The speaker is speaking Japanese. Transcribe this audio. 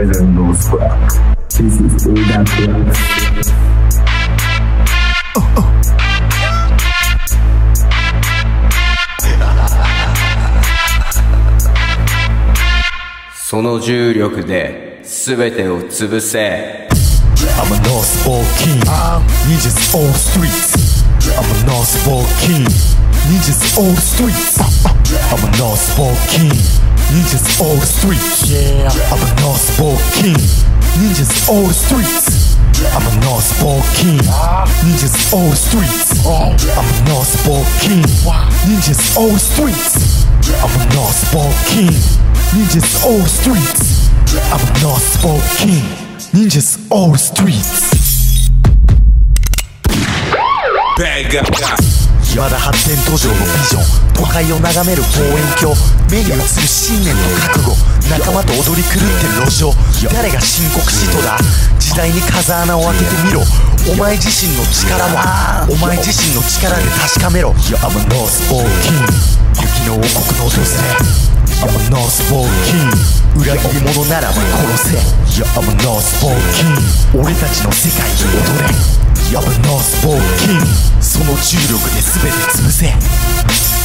Represent no scrap. This is all that plus. その重力で全てを潰せ I'm a North Pole King. Ninjas all streets. I'm a North Pole King. Ninjas all streets. I'm a North Pole King. Ninjas all the streets. Yeah, I'm a north Osborne king. Ninjas all the streets. I'm a north Osborne king. Ninjas all the streets. I'm a north Osborne king. Ninjas all the streets. I'm a north Osborne king. Ninjas all the streets. I'm a north Osborne king. Ninjas all the streets. Bad guy. まだ発展途上のビジョン。都会を眺める望遠鏡。目に映る信念と覚悟。仲間と踊り狂ってる路上。誰が深刻使徒だ。時代に風穴を開けてみろ。お前自身の力も。お前自身の力で確かめろ。I'm a North Pole King 雪の王国の訪れ I'm a North Pole King 裏切り者ならば殺せ。I'm a North Pole King 俺たちの世界に踊れ。その重力で全て潰せ。